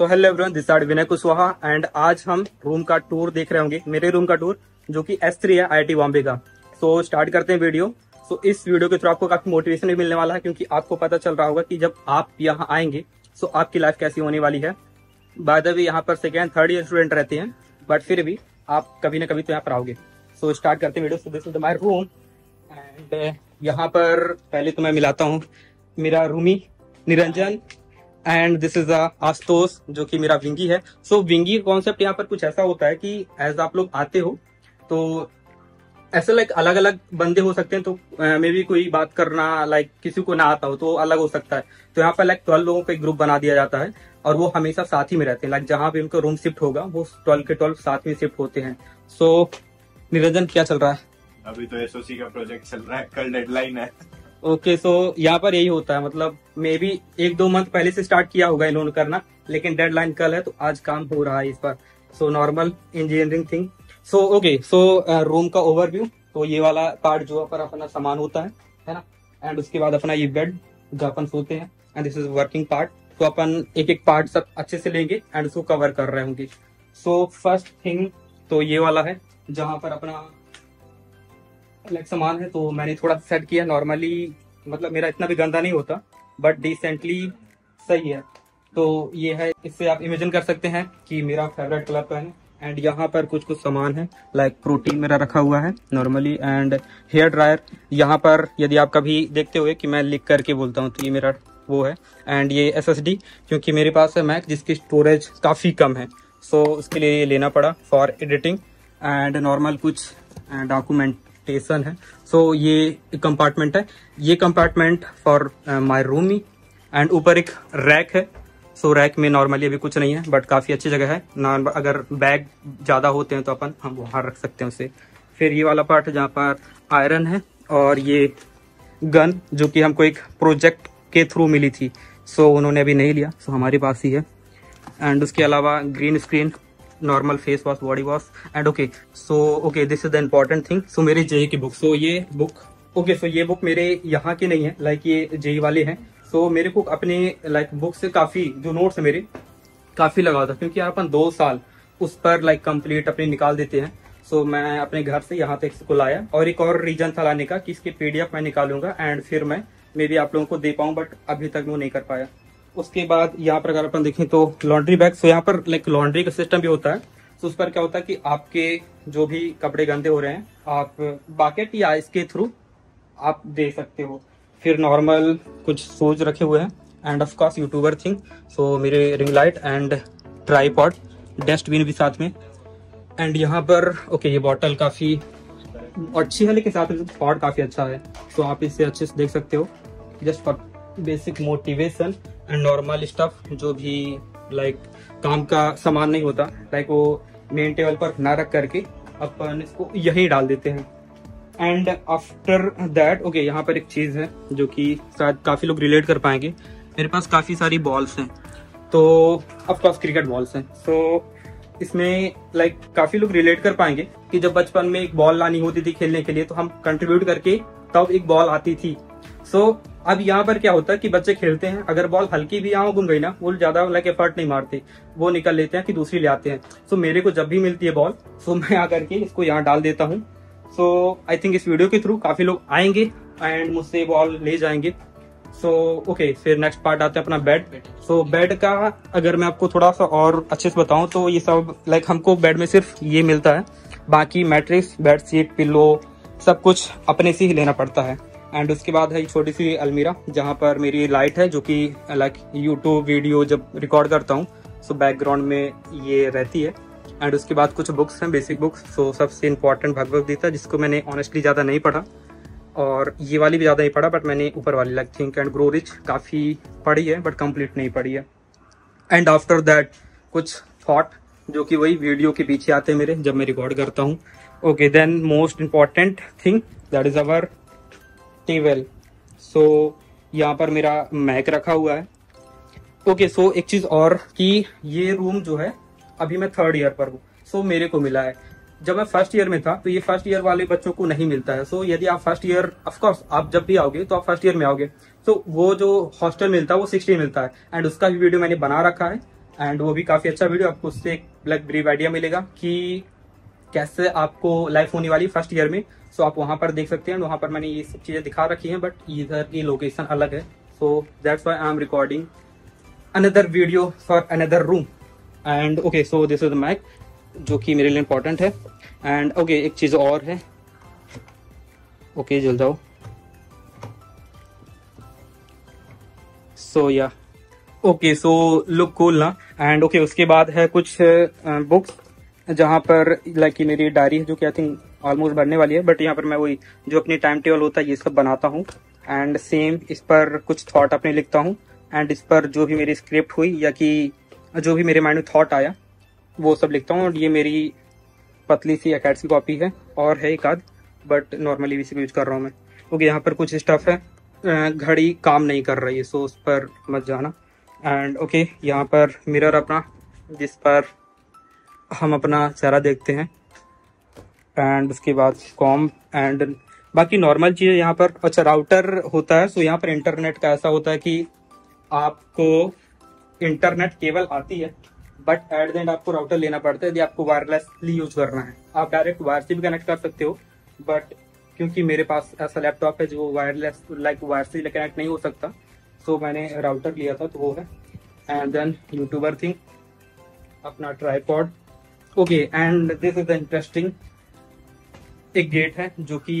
So hello everyone this are Vinay Kushwaha and आज हम room का टूर देख रहे होंगे। मेरे रूम का टूर जो कि एस थ्री है आई बॉम्बे का। सो so, स्टार्ट करते हैं वीडियो सो so, इस वीडियो के थ्रू आपको काफ़ी मोटिवेशन भी मिलने वाला है क्योंकि आपको पता चल रहा होगा कि जब आप यहाँ आएँगे सो so, आपकी लाइफ कैसी होने वाली है। बाद भी यहाँ पर सेकेंड थर्ड ईयर स्टूडेंट रहते हैं बट फिर भी आप कभी ना कभी तो यहाँ पर आओगे। सो so, स्टार्ट करते हैं video so this is my room and यहाँ पर पहले तो मैं मिलाता हूँ। मेरा roomie Niranjan and this is Ashutosh जो कि मेरा विंगी है। सो so, विंगी कॉन्सेप्ट यहाँ पर कुछ ऐसा होता है कि एज आप लोग आते हो तो ऐसे लाइक अलग अलग बंदे हो सकते हैं तो मे भी कोई बात करना लाइक किसी को ना आता हो तो अलग हो सकता है। तो यहाँ पर लाइक ट्वेल्व लोगों का एक ग्रुप बना दिया जाता है और वो हमेशा साथ ही में रहते हैं। लाइक जहाँ भी उनको रूम शिफ्ट होगा वो ट्वेल्व के ट्वेल्व साथ में शिफ्ट होते हैं। सो so, निरंजन क्या चल रहा है? अभी तो एसओसी का प्रोजेक्ट चल रहा है कल डेडलाइन है। ओके सो यहाँ पर यही होता है मतलब मे बी एक दो मंथ पहले से स्टार्ट किया होगा लोन करना, लेकिन डेडलाइन कल है तो आज काम हो रहा है इस पर so normal engineering thing so okay so room का ओवरव्यू तो ये वाला पार्ट जो पर अपना सामान होता है है ना? एंड उसके बाद अपना ये बेड जो अपन सोते हैं and this is working part तो अपन एक एक पार्ट सब अच्छे से लेंगे एंड उसको कवर कर रहे होंगे। सो फ़र्स्ट थिंग तो ये वाला है, जहाँ पर अपना लाइक सामान है तो मैंने थोड़ा सेट किया। नॉर्मली मतलब मेरा इतना भी गंदा नहीं होता बट डिसेंटली सही है। तो ये है इससे आप इमेजिन कर सकते हैं कि मेरा फेवरेट कलर पेन एंड यहाँ पर कुछ कुछ सामान है लाइक प्रोटीन मेरा रखा हुआ है नॉर्मली एंड हेयर ड्रायर यहाँ पर यदि आप कभी देखते हुए कि मैं लिख करके बोलता हूँ तो ये मेरा वो है एंड ये एसएसडी क्योंकि मेरे पास है मैक जिसकी स्टोरेज काफ़ी कम है। सो so, उसके लिए ये लेना पड़ा फॉर एडिटिंग एंड नॉर्मल कुछ डॉक्यूमेंट स्टेशन है। सो so, ये कंपार्टमेंट है। ये कंपार्टमेंट फॉर माई रूम ही। एंड ऊपर एक रैक है। सो so, रैक में नॉर्मली अभी कुछ नहीं है बट काफ़ी अच्छी जगह है। नॉर्मल अगर बैग ज़्यादा होते हैं तो अपन हम वहाँ रख सकते हैं उसे। फिर ये वाला पार्ट है जहाँ पर आयरन है और ये गन जो कि हमको एक प्रोजेक्ट के थ्रू मिली थी। सो so, उन्होंने अभी नहीं लिया। सो so, हमारे पास ही है। एंड उसके अलावा green screen normal face wash body wash and okay so okay this is the important thing so मेरी जेई की बुक सो so, ये बुक ओके सो ये बुक मेरे यहाँ की नहीं है लाइक like ये जेई वाले हैं. सो so, मेरे को अपने लाइक like, बुक से काफ़ी जो नोट्स है मेरे काफ़ी लगा था क्योंकि यार अपन दो साल उस पर लाइक like, कंप्लीट अपने निकाल देते हैं. सो so, मैं अपने घर से यहाँ तक इसको लाया और एक और रीजन था लाने का कि इसके पीडीएफ मैं निकालूँगा एंड फिर मैं मे बी आप लोगों को दे पाऊँ बट अभी तक वो नहीं कर पाया. उसके बाद यहाँ पर अगर अपन देखें तो लॉन्ड्री बैग सो यहाँ पर लाइक लॉन्ड्री का सिस्टम भी होता है। तो उस पर क्या होता है कि आपके जो भी कपड़े गंदे हो रहे हैं आप बाकेट या इसके थ्रू आप दे सकते हो। फिर नॉर्मल कुछ सोच रखे हुए हैं and of course YouTuber thing so मेरे ring light and tripod dustbin भी साथ में। एंड यहाँ पर ओके okay, ये बॉटल काफ़ी अच्छी है लेकिन साथ में पॉट काफ़ी अच्छा है। so, आप इसे अच्छे से देख सकते हो। Just for basic motivation normal stuff जो भी लाइक काम का सामान नहीं होता लाइक वो मेन टेबल पर ना रख करके अपन इसको यहीं डाल देते हैं। एंड आफ्टर दैट ओके यहाँ पर एक चीज़ है जो कि शायद काफ़ी लोग रिलेट कर पाएँगे। मेरे पास काफ़ी सारी बॉल्स हैं तो ऑफकोर्स क्रिकेट बॉल्स हैं। सो so, इसमें लाइक like, काफ़ी लोग रिलेट कर पाएँगे कि जब बचपन में एक बॉल लानी होती थी खेलने के लिए तो हम कंट्रीब्यूट करके तब एक बॉल आती थी। सो so, अब यहाँ पर क्या होता है कि बच्चे खेलते हैं अगर बॉल हल्की भी यहाँ घूम गई ना वो ज़्यादा लाइक एफर्ट नहीं मारते वो निकल लेते हैं कि दूसरी ले आते हैं। सो so, मेरे को जब भी मिलती है बॉल सो so, मैं आकर के इसको यहाँ डाल देता हूँ। सो आई थिंक इस वीडियो के थ्रू काफ़ी लोग आएँगे एंड मुझसे बॉल ले जाएँगे। सो ओके फिर नेक्स्ट पार्ट आते हैं अपना बेड सो so, बेड का अगर मैं आपको थोड़ा सा और अच्छे से बताऊँ तो ये सब लाइक हमको बेड में सिर्फ़ ये मिलता है। बाकी मैट्रिक्स बेड शीट पिल्लो सब कुछ अपने से ही लेना पड़ता है। एंड उसके बाद है छोटी सी अलमीरा, जहाँ पर मेरी लाइट है, जो कि लाइक यूट्यूब वीडियो जब रिकॉर्ड करता हूँ सो बैकग्राउंड में ये रहती है। एंड उसके बाद कुछ बुक्स हैं बेसिक बुक्स सो सबसे इम्पोर्टेंट भगवत गीता, जिसको मैंने ऑनेस्टली ज़्यादा नहीं पढ़ा। और ये वाली भी ज़्यादा नहीं पढ़ा बट मैंने ऊपर वाली like think and grow rich काफ़ी पढ़ी है बट कंप्लीट नहीं पढ़ी है। एंड आफ्टर दैट कुछ थॉट जो कि वही वीडियो के पीछे आते हैं मेरे, जब मैं रिकॉर्ड करता हूँ। Okay then most important thing that is our table so यहाँ पर मेरा मैक रखा हुआ है। ओके okay, सो so एक चीज़ और कि ये रूम जो है अभी मैं थर्ड ईयर पर हूँ। सो so मेरे को मिला है। जब मैं फ़र्स्ट ईयर में था तो ये फ़र्स्ट ईयर वाले बच्चों को नहीं मिलता है। सो so, यदि आप फ़र्स्ट ईयर ऑफकोर्स आप जब भी आओगे तो आप फ़र्स्ट ईयर में आओगे। तो वो जो हॉस्टल मिलता है वो सिक्सटी मिलता है। एंड उसका भी वीडियो मैंने बना रखा है। एंड वो भी काफ़ी अच्छा वीडियो आपको उससे एक लाइक ब्रीफ आइडिया मिलेगा कि कैसे आपको लाइफ होने वाली फ़र्स्ट ईयर में? सो आप वहाँ पर देख सकते हैं वहाँ पर मैंने ये सब चीज़ें दिखा रखी हैं बट इधर की लोकेशन अलग है। So that's why I am recording another video for another room and okay so this is Mac जो कि मेरे लिए इम्पोर्टेंट है। एंड ओके okay, एक चीज़ और है। ओके okay, जल जाओ। सो या ओके सो लुक कूल ना? एंड ओके उसके बाद है कुछ बुक्स जहाँ पर लाइक like, मेरी डायरी है जो कि आई थिंक ऑलमोस्ट बनने वाली है बट यहाँ पर मैं वही जो अपनी टाइम टेबल होता है ये सब बनाता हूँ। एंड सेम इस पर कुछ थॉट अपने लिखता हूँ। एंड इस पर जो भी मेरी स्क्रिप्ट हुई या कि जो भी मेरे माइंड में थॉट आया वो सब लिखता हूँ। और ये मेरी पतली सी अकेट्स की कॉपी है और है एक आध बट नॉर्मली इसी को यूज़ कर रहा हूँ मैं। ओके यहाँ पर कुछ स्टफ़ है घड़ी काम नहीं कर रही है सो उस पर मत जाना। एंड ओके okay, यहाँ पर मिरर अपना जिस पर हम अपना चेहरा देखते हैं। एंड उसके बाद कॉम एंड बाकी नॉर्मल चीज़ यहाँ पर अच्छा राउटर होता है सो यहाँ पर इंटरनेट का ऐसा होता है कि आपको इंटरनेट केवल आती है बट एट द एंड आपको राउटर लेना पड़ता है, यदि आपको वायरलेसली यूज़ करना है। आप डायरेक्ट वायर से भी कनेक्ट कर सकते हो बट क्योंकि मेरे पास ऐसा लैपटॉप है जो वायरलेस लाइक वायर से कनेक्ट नहीं हो सकता सो मैंने राउटर लिया था तो वो है। एंड देन यूट्यूबर थिंग अपना tripod okay and this is the interesting एक गेट है जो कि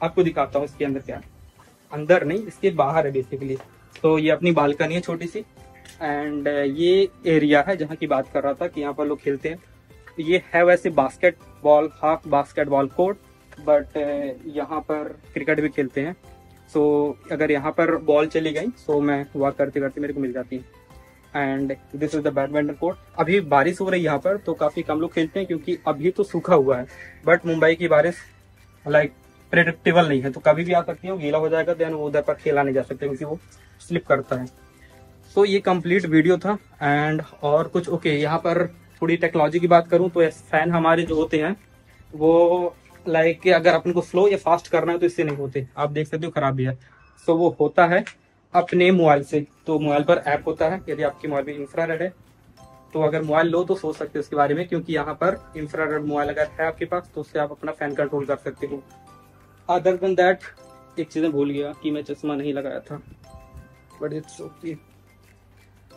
आपको दिखाता हूँ इसके अंदर क्या अंदर नहीं इसके बाहर है बेसिकली तो ये अपनी बालकनी है छोटी सी एंड ये एरिया है जहाँ की बात कर रहा था कि यहाँ पर लोग खेलते हैं। ये है वैसे basketball half basketball court but यहाँ पर क्रिकेट भी खेलते हैं। सो so, अगर यहाँ पर बॉल चली गई सो so मैं वॉक करते करते मेरे को मिल जाती है। And this is the badminton court अभी बारिश हो रही है यहाँ पर तो काफ़ी कम लोग खेलते हैं क्योंकि अभी तो सूखा हुआ है। बट मुंबई की बारिश लाइक प्रेडिक्टेबल नहीं है। तो कभी भी आ सकती है गीला हो जाएगा देन वो उधर पर खेला नहीं जा सकता क्योंकि वो स्लिप करता है। तो ये कंप्लीट वीडियो था एंड और कुछ ओके okay, यहाँ पर थोड़ी टेक्नोलॉजी की बात करूँ तो फ़ैन हमारे जो होते हैं वो लाइक अगर अपन को स्लो या फास्ट करना है तो इससे नहीं होते। आप देख सकते हो खराब है। सो so, वो होता है अपने मोबाइल से। तो मोबाइल पर ऐप होता है यदि आपके मोबाइल में इंफ्रारेड है तो अगर मोबाइल लो तो सोच सकते हो उसके बारे में क्योंकि यहाँ पर इंफ्रारेड मोबाइल अगर है आपके पास तो उससे आप अपना फ़ैन कंट्रोल कर सकते हो। अदर देन दैट एक चीज़ भूल गया कि मैं चश्मा नहीं लगाया था। बट इट्स ओके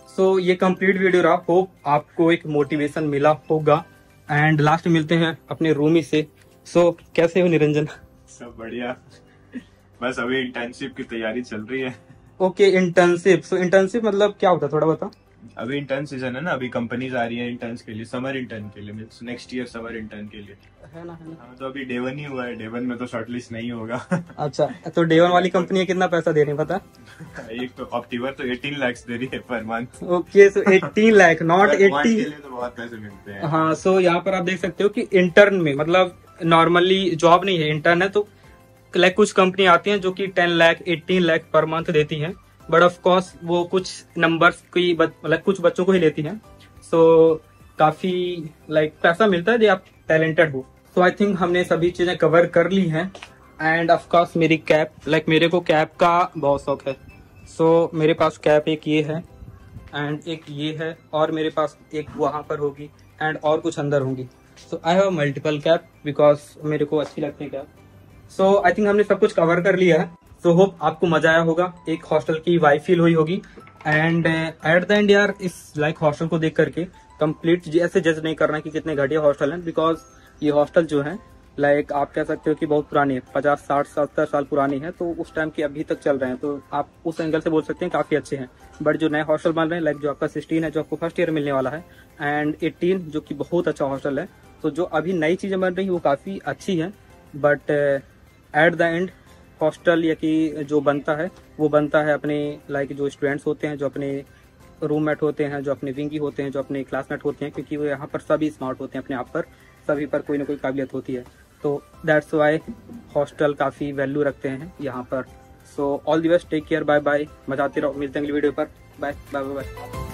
सो ये कंप्लीट वीडियो रहा। होप आपको एक मोटिवेशन मिला होगा। एंड लास्ट मिलते हैं अपने रूम से सो। So, कैसे हो निरंजन? सब बढ़िया। बस अभी इंटर्नशिप की तैयारी चल रही है। ओके इंटर्नशिप सो इंटर्नशिप मतलब क्या होता है? थोड़ा बता अभी इंटर्न सीज़न है ना अभी कंपनीज़ आ रही है इंटर्न के लिए समर इंटर्न के लिए mean next year summer intern के लिए। है ना है ना। हाँ तो अभी डे वन ही हुआ है डे वन में तो शॉर्टलिस्ट नहीं होगा। अच्छा तो डे वन वाली कंपनी कितना पैसा दे रही है पता? एक तो ऑक्टिवर तो 18 लाख दे रही है पर month okay so 18 lakh not 80 के लिए तो बहुत पैसे मिलते हैं। हाँ सो यहाँ पर आप देख सकते हो कि इंटर्न में मतलब नॉर्मली जॉब नहीं है इंटर्न है तो लाइक कुछ कंपनी आती हैं जो कि 10 लाख 18 लाख पर मंथ देती हैं। बट ऑफ़ कोर्स वो कुछ नंबर्स की मतलब कुछ बच्चों को ही लेती हैं। सो so, काफ़ी लाइक पैसा मिलता है जो आप टैलेंटेड हो। सो आई थिंक हमने सभी चीज़ें कवर कर ली हैं। एंड ऑफकोर्स मेरी कैप लाइक like, मेरे को कैप का बहुत शौक है। सो so, मेरे पास कैप एक ये है। एंड एक ये है और मेरे पास एक वहाँ पर होगी। एंड और कुछ अंदर होंगी। So I have multiple cap because मेरे को अच्छी लगती है कैप सो आई थिंक हमने सब कुछ कवर कर लिया है। सो होप आपको मज़ा आया होगा। एक हॉस्टल की वाइफ फील हुई होगी। एंड एट द एंड यार इस लाइक like हॉस्टल को देख करके कंप्लीट ऐसे जज नहीं करना कि कितने घटिया हॉस्टल है। बिकॉज़ ये हॉस्टल जो है लाइक like, आप कह सकते हो कि बहुत पुरानी है। पचास साठ सत्तर साल पुरानी है। तो उस टाइम की अभी तक चल रहे हैं। तो आप उस एंगल से बोल सकते हैं काफ़ी अच्छे हैं। बट जो नए हॉस्टल बन रहे हैं लाइक like जो आपका सिक्सटीन है जो आपको फ़र्स्ट ईयर मिलने वाला है। एंड एटीन जो कि बहुत अच्छा हॉस्टल है। तो जो अभी नई चीज़ें बन रही है वो काफ़ी अच्छी है। But at the end hostel या कि जो बनता है, वो बनता है अपने लाइक जो स्टूडेंट्स होते हैं, जो अपने रूममेट होते हैं, जो अपने विंगी होते हैं, जो अपने क्लासमेट होते हैं, क्योंकि वो यहाँ पर सभी स्मार्ट होते हैं अपने आप पर, सभी पर कोई ना कोई काबिलियत होती है। तो दैट्स वाई हॉस्टल काफ़ी वैल्यू रखते हैं यहाँ पर। So all the best take care bye bye मज़ा आती रहो, मिलते हैं अगली वीडियो पर। Bye bye bye